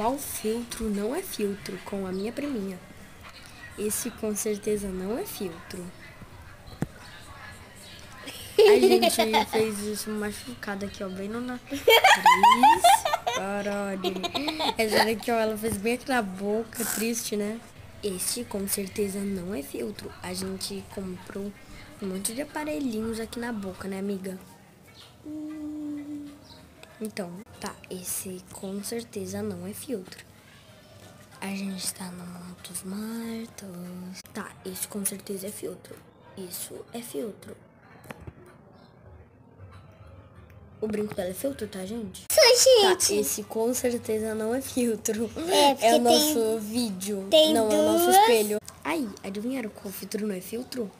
Qual filtro não é filtro? Com a minha priminha. Esse com certeza não é filtro. A gente fez isso machucado aqui, ó, bem no nariz. Caralho. Essa daqui, ó, ela fez bem aqui na boca, triste, né? Este com certeza não é filtro. A gente comprou um monte de aparelhinhos aqui na boca, né, amiga? Então, tá, esse com certeza não é filtro. A gente está no Montes Martos. Tá, esse com certeza é filtro. Isso é filtro. O brinco dela é filtro, tá, gente? Só, Tá, gente. esse com certeza não é filtro. É, porque É o tem- nosso vídeo. tem não, é o nosso duas- espelho. Aí, adivinharam qual filtro não é filtro?